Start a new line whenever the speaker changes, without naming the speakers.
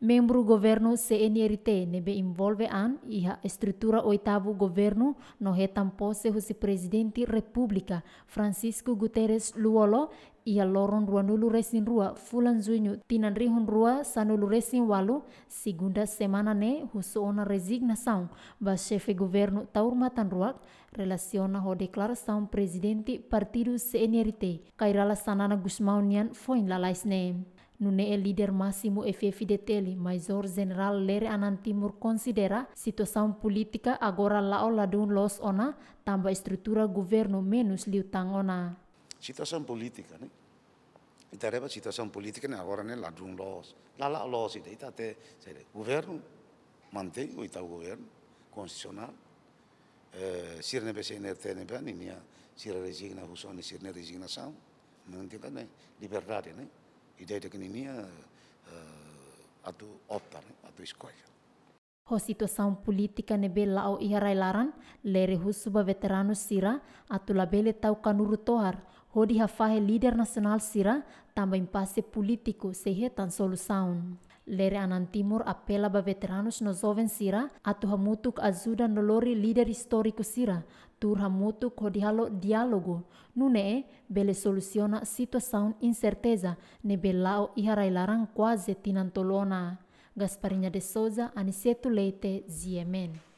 Membro governo CNRT nebe envolve an iha estrutura oitavo governo no retam pose husi presidente república Francisco Guterres Luolo ia loron rua nulu resin rua fulan junho tinan rihun rua sanulu resin walu segunda semana ne husu ona resignação ba chefe governo taur matan ruak relaciona ho declaração presidente partido CNRT kairala sanana Gusmaunian foi lalais ne Nune é líder máximo FFDTL, Major General Lere Anantimur considera situação política agora lá ao lado los ona, também estrutura governo menos liutang ona.
Situação política, né? Ita reba situação política né agora né lado los. Lá lá los ita ita te governo mantém o ita governo constitucional. Eh, sirne bese NRT ne bani nia sira resigna husone sirne resignação. Não né liberdade, né? Ideia de economia uh, atu opta, atu escolha.
Ho situação política nebe lao iharai laran, lere husuba veteranos sira, atu labele tau kanuru tohar, hodi hafahe líder nacional sira, também passe político sehetan solução. Lere Anan Timur apela ba no jovem sira, atu hamutuk ajuda no lori líder histórico sira, tur hamutuk hodihalo diálogo, nune bele soluciona situação incerteza, ne belao iharai larang quase tinantolona. Gasparinha de Souza, Aniceto Leite, Ziemen.